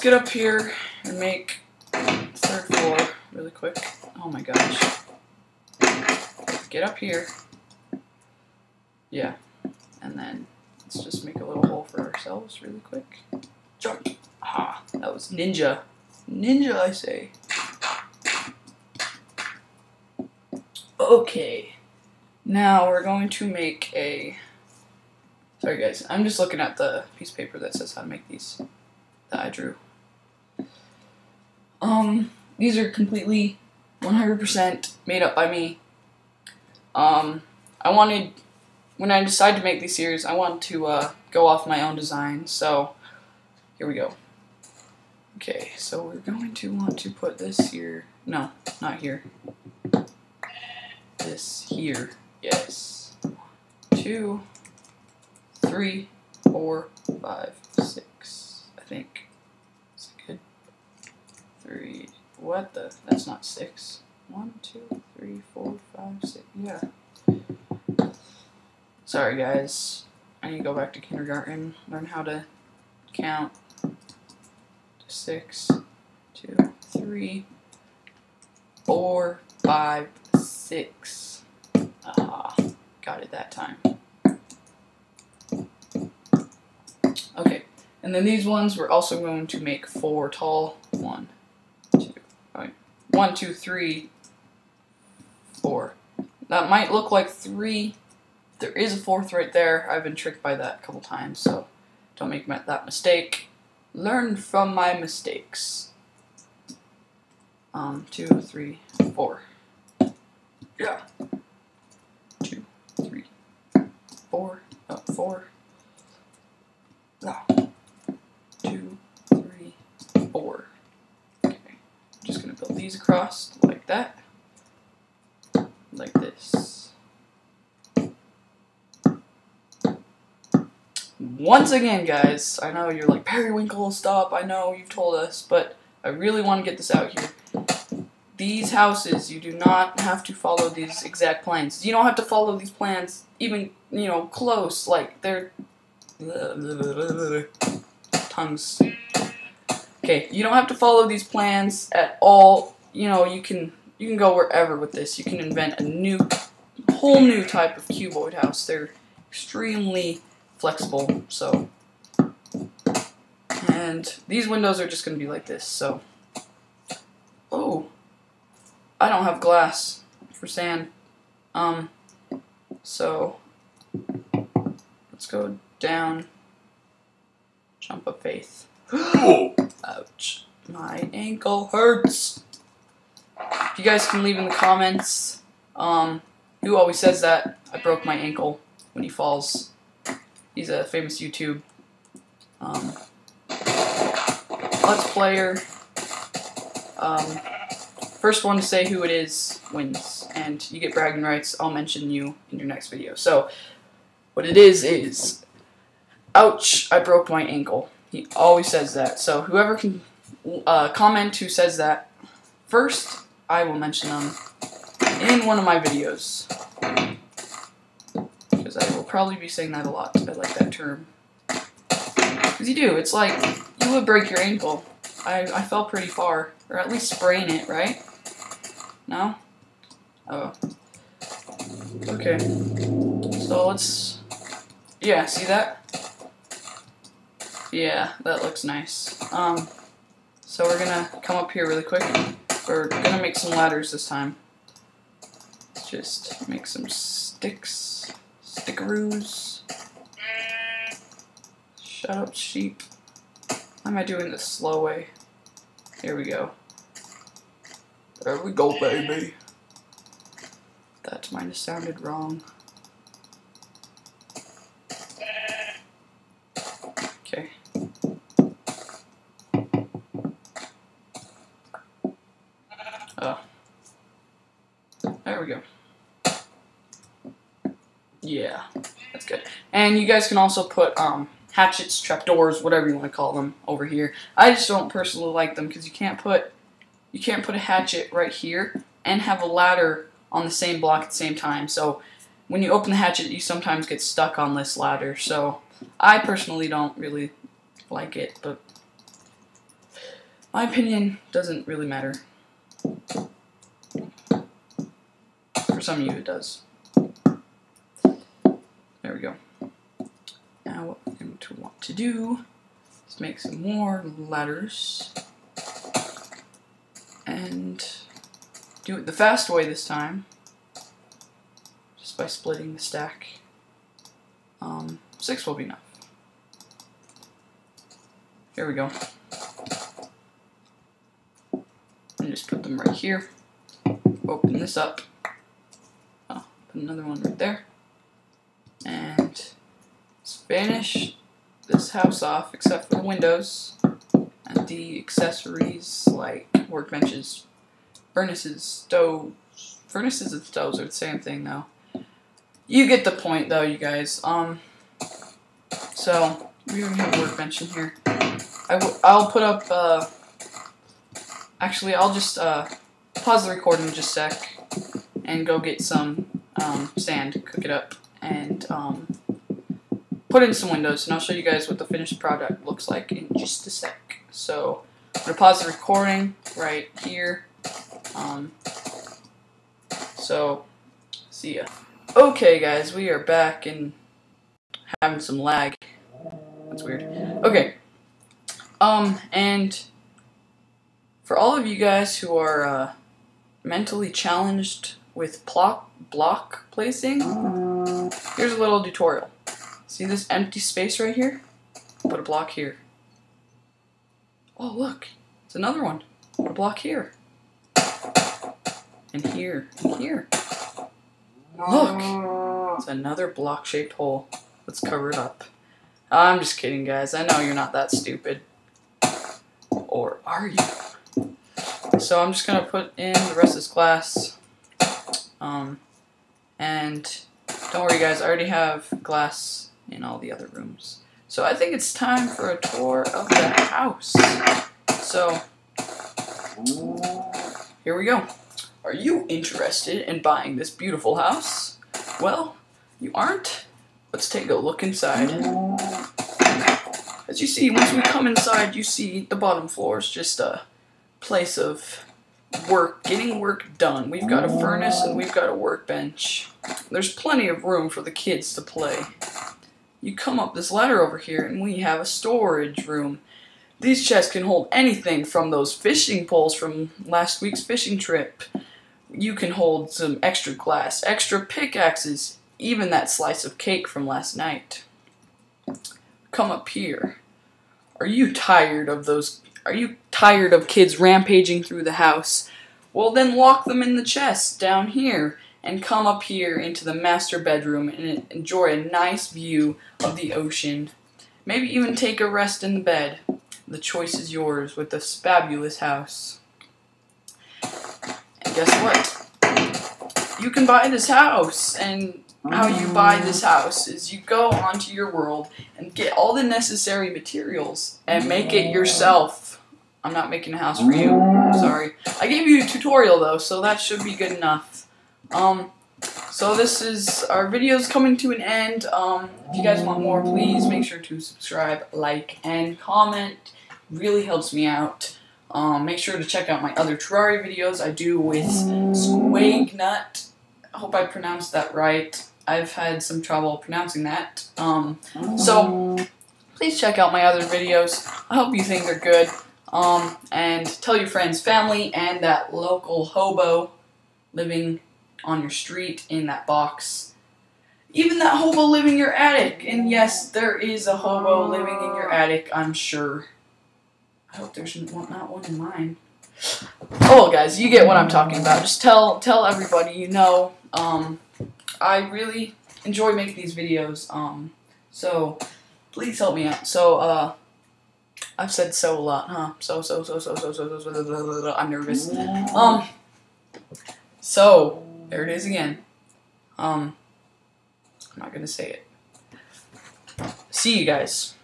let's get up here and make third floor really quick. Oh my gosh. Get up here. Yeah. And then let's just make a little hole for ourselves really quick. Jump. Ah, that was ninja. Ninja, I say. Okay. Now we're going to make a. Sorry, guys. I'm just looking at the piece of paper that says how to make these that I drew. Um, these are completely 100% made up by me. Um, I wanted, when I decided to make these series, I wanted to uh, go off my own design, so here we go. Okay, so we're going to want to put this here. No, not here. This here. Yes. Two, three, four, five, six. I think. Is it good? Three. What the? That's not six. One, two, three, four, five, six. Yeah. Sorry, guys. I need to go back to kindergarten, learn how to count six, two, three, four, five, six. Ah, got it that time. Okay, and then these ones we're also going to make four tall. One. One, two, three, four. That might look like three. There is a fourth right there. I've been tricked by that a couple times, so don't make that mistake. Learn from my mistakes. Um, two, three, four. Yeah. Two, three, four, uh, four. Yeah. Two, three, four. Okay. I'm just gonna build these across like that. Like this. Once again, guys, I know you're like, Periwinkle, stop, I know you've told us, but I really want to get this out here. These houses, you do not have to follow these exact plans. You don't have to follow these plans even, you know, close. Like, they're... Tongues. Okay, you don't have to follow these plans at all. You know, you can you can go wherever with this. You can invent a new, whole new type of cuboid house. They're extremely flexible, so. And these windows are just going to be like this, so. Oh. I don't have glass for sand. Um, so. Let's go down. Jump of faith. Ouch. My ankle hurts. If you guys can leave in the comments, um, who always says that I broke my ankle when he falls. He's a famous YouTube um, Let's Player. Um, first one to say who it is wins, and you get bragging rights. I'll mention you in your next video. So, what it is is, ouch, I broke my ankle. He always says that. So, whoever can uh, comment who says that first, I will mention them in one of my videos because I will probably be saying that a lot. I like that term. Because you do. It's like you would break your ankle. I, I fell pretty far. Or at least sprain it, right? No? Oh. Okay. So let's... Yeah, see that? Yeah, that looks nice. Um, so we're gonna come up here really quick. We're gonna make some ladders this time. Just make some sticks. Stickaroos. Shut up, sheep. Why am I doing this slow way? Here we go. There we go, baby. That might have sounded wrong. We go. Yeah, that's good. And you guys can also put um, hatchets, trapdoors, whatever you want to call them, over here. I just don't personally like them because you can't put you can't put a hatchet right here and have a ladder on the same block at the same time. So when you open the hatchet, you sometimes get stuck on this ladder. So I personally don't really like it, but My opinion doesn't really matter. For some of you, it does. There we go. Now, what we're going to want to do is make some more letters And do it the fast way this time. Just by splitting the stack. Um, six will be enough. Here we go. And just put them right here. Open this up. Put another one right there. And finish this house off except for the windows and the accessories like workbenches, furnaces, stoves. Furnaces and stoves are the same thing though. You get the point though, you guys. Um, so we already have a workbench in here. I w I'll put up, uh, actually, I'll just, uh, pause the recording just a sec and go get some, um, sand, cook it up, and, um, put in some windows, and I'll show you guys what the finished product looks like in just a sec. So, I'm gonna pause the recording right here. Um, so, see ya. Okay, guys, we are back and having some lag. That's weird. Okay, um, and for all of you guys who are uh, mentally challenged with block, block placing, uh, here's a little tutorial. See this empty space right here? Put a block here. Oh, look, it's another one. Put a block here. And here, and here. Look, it's another block-shaped hole. Let's cover it up. I'm just kidding, guys. I know you're not that stupid. Or are you? So I'm just gonna put in the rest of this glass. Um, and don't worry guys, I already have glass in all the other rooms. So I think it's time for a tour of the house. So, here we go. Are you interested in buying this beautiful house? Well, you aren't? Let's take a look inside. As you see, once we come inside, you see the bottom floor is just a place of work, getting work done. We've got a furnace and we've got a workbench. There's plenty of room for the kids to play. You come up this ladder over here and we have a storage room. These chests can hold anything from those fishing poles from last week's fishing trip. You can hold some extra glass, extra pickaxes, even that slice of cake from last night. Come up here. Are you tired of those? Are you tired of kids rampaging through the house? Well, then lock them in the chest down here and come up here into the master bedroom and enjoy a nice view of the ocean. Maybe even take a rest in the bed. The choice is yours with this fabulous house. And guess what? You can buy this house and how you buy mm. this house is you go onto your world and get all the necessary materials and make it yourself. I'm not making a house for you. Sorry. I gave you a tutorial though, so that should be good enough. Um, so this is our video's coming to an end. Um, if you guys want more, please make sure to subscribe, like, and comment. Really helps me out. Um, make sure to check out my other Terraria videos I do with Squignut. I hope I pronounced that right. I've had some trouble pronouncing that. Um, so, please check out my other videos. I hope you think they're good. Um, and tell your friends, family, and that local hobo living on your street in that box. Even that hobo living in your attic. And yes, there is a hobo living in your attic, I'm sure. I hope there's not one in mine. Oh, well, guys, you get what I'm talking about. Just tell tell everybody you know. Um, I really enjoy making these videos. Um, so please help me out. So uh, I've said so a lot, huh? So so so so so so so. so, so, so I'm nervous. Um. So there it is again. Um. I'm not gonna say it. See you guys.